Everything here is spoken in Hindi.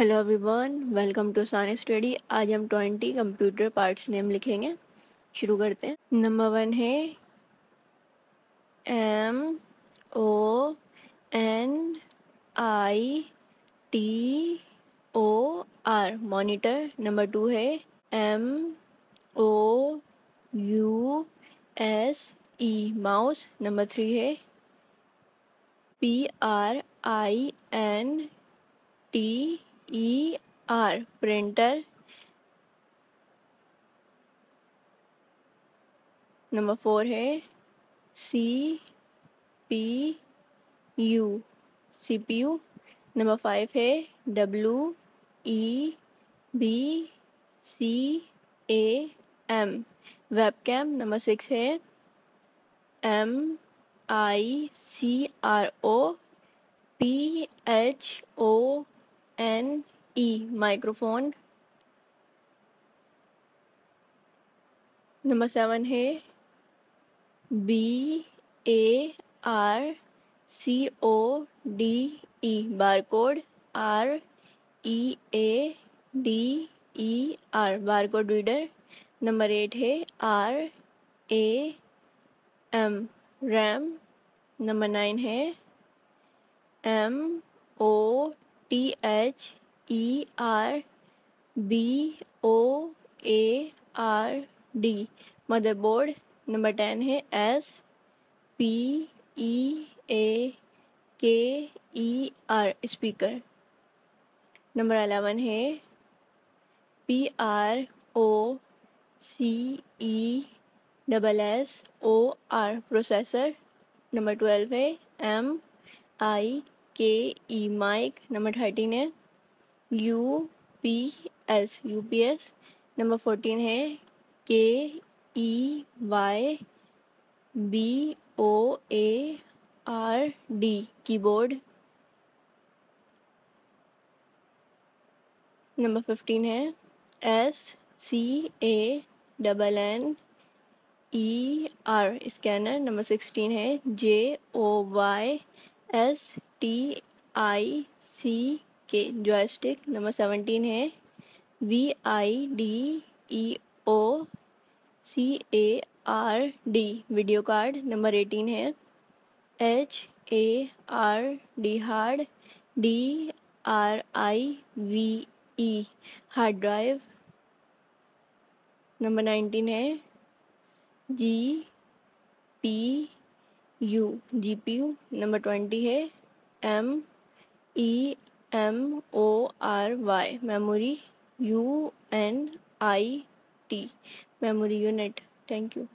हेलो एवरीवन वेलकम टू सान स्टडी आज हम ट्वेंटी कंप्यूटर पार्ट्स नेम लिखेंगे। शुरू करते हैं। नंबर वन है M O N I T O R monitor number two है M O U S E mouse number three है P R I N T E R printer number four है C P U C P U number five है W E B C A M webcam number six है M I C R O P H O N E microphone number seven है B A R C O D E bar code R E A D E R bar code reader number eight है R A M RAM number nine है M O T H E R B O A R D motherboard number ten है S P E A K E R speaker number eleven है P R O C E double S O R processor number twelve है M I K E mike number thirteen है। U P S, U P S number fourteen है। K E Y B O A R D keyboard number fifteen है। S C A double N E R scanner number sixteen है। J O Y S T I C K joystick number seventeen है। V I D E O C A R D video card number eighteen है। H A R D hard D R I V E hard drive number nineteen है। G P U G P U number twenty है। M E M O R Y memory U N I T memory unit. Thank you.